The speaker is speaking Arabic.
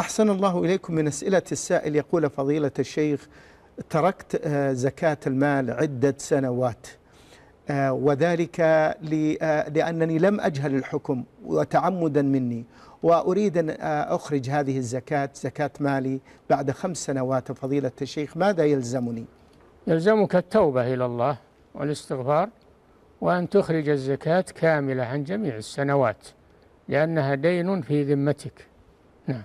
أحسن الله إليكم من أسئلة السائل يقول فضيلة الشيخ تركت آه، زكاة المال عدة سنوات آه، وذلك آه، لأنني لم أجهل الحكم وتعمدا مني وأريد أن أخرج هذه الزكاة زكاة مالي بعد خمس سنوات. فضيلة الشيخ ماذا يلزمني؟ يلزمك التوبة إلى الله والاستغفار وأن تخرج الزكاة كاملة عن جميع السنوات لأنها دين في ذمتك. نعم.